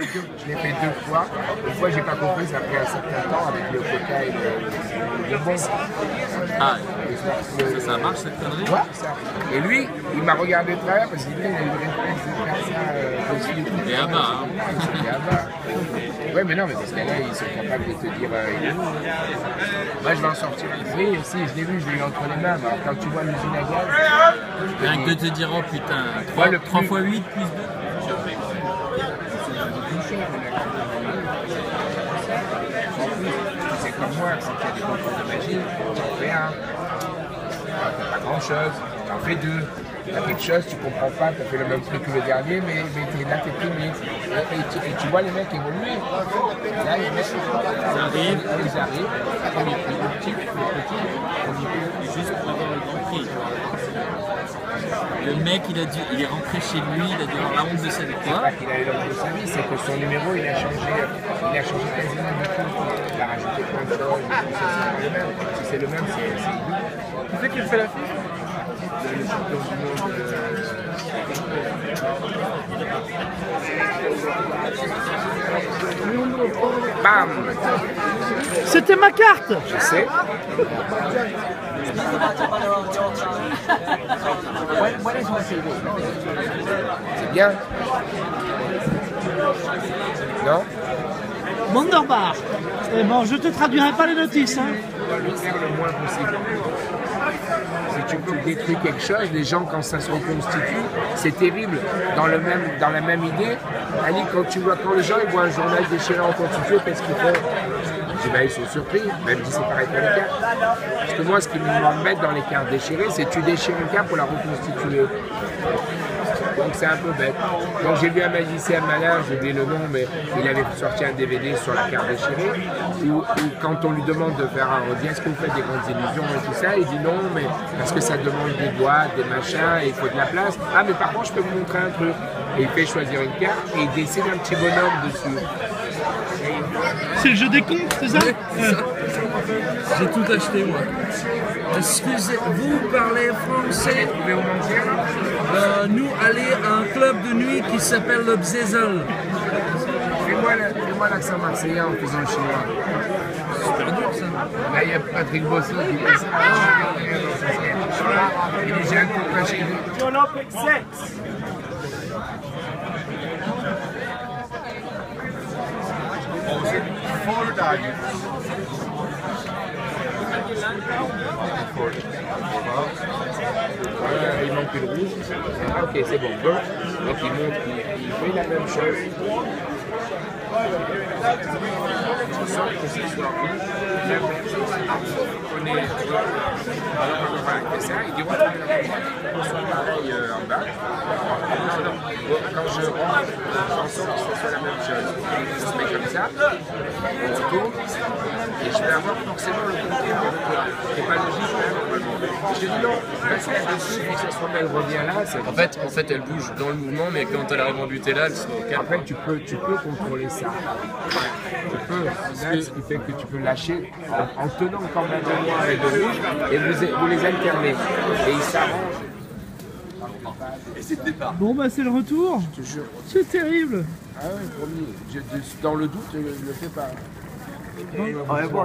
fait deux, je l'ai fait deux fois. Une fois, j'ai pas compris, ça a pris un certain temps avec le coca et le, le bon. Ah, Le- ça, ça marche cette connerie? Ouais, ça. Et lui, il m'a regardé de travers parce qu'il dit, il a eu le réflexe de faire ça euh, aussi. et à bas, hein. Ouais, mais non, mais parce que là, ils sont capables de te dire, euh, où Moi, je vais en sortir. Oui, aussi, je l'ai vu, je l'ai eu entre les mains. Alors, quand tu vois l'usine à gaz, Rien que de te dire, oh putain, 3, Ouais, le plus- fois 8 plus 2. C'est comme moi, quand il y a des concours de magie, tu en fais un. T'as pas grand chose, tu en fais deux. T'as quelque chose, tu comprends pas, tu as fait le même truc que le dernier, mais, mais t'es là, t'es timide. Et, et tu, vois les mecs évoluer. Là, les mecs, ils arrivent. Ils arrivent, on y peut, le petit, le petit, on y peut. Juste pour avoir le grand prix. Le mec, il, a dû, il est rentré chez lui, il a dû avoir la honte de sa C'est victoire. pas qu'il a eu l'homme de sa vie, c'est que son numéro, il a changé, il a changé quasiment. Il a rajouté plein de choses, c'est le même. Si c'est le même, c'est. Tu sais qu'il fait la fiche le champion du monde. euh, Bam C'était ma carte Je sais. C'est bien. Non? Wonderbar Eh bon, je te traduirai pas les notices. Hein. On doit le faire le moins possible. Si tu peux détruire quelque chose, les gens, quand ça se reconstitue, c'est terrible. Dans, le même, dans la même idée, Ali, quand, tu vois, quand les gens ils voient un journal déchiré reconstitué, qu'est-ce qu'ils font dis, ben, Ils sont surpris, même si c'est pareil pour les cartes. Parce que moi, ce qui m'embête dans les cartes déchirées, c'est tu déchires une carte pour la reconstituer. Donc c'est un peu bête. Donc j'ai vu un magicien malin, j'ai oublié le nom, mais il avait sorti un DVD sur la carte déchirée, où, quand on lui demande de faire un, dit est-ce que vous faites des grandes illusions et tout ça, il dit non, mais parce que ça demande des boîtes, des machins, et il faut de la place. Ah mais par contre je peux vous montrer un truc. Et il fait choisir une carte et il dessine un petit bonhomme dessus. C'est le jeu des comptes, c'est ça J'ai tout acheté moi. Excusez, vous parlez français Euh, Nous allons à un club de nuit qui s'appelle le Bzézel. Fais-moi l'accent marseillais en faisant le chinois. Super dur ça. Là, il y a Patrick Bosso qui fait ça. Il dit j'ai un copain chez lui. Voilà, il manque le rouge. Ah, ok, c'est bon. Donc il fait la même chose. Sans que ce soit rouge, la même chose. On est. Voilà, c'est ça. Il dit ouais, on soit pareil euh, en bas. Non, non. Bon, Quand je rentre, je sens que ce soit la même chose. Je se met comme ça, on retourne, et je vais avoir forcément le côté qui n'est pas logique. hein, non, reste là-dessus, revient là. c'est- En fait, en fait, elle bouge dans le mouvement, mais quand elle arrive en but, là, elle se met tu peux, tu peux contrôler ça. Tu peux. Là, ce qui fait que tu peux lâcher en, en tenant quand même de noir et de rouge et vous, vous les alternez. Et ils s'arrangent. Bon, bah c'est le retour. Je te jure. C'est terrible. Ah ouais, promis. Je- dans le doute, je ne le fais pas. Bon.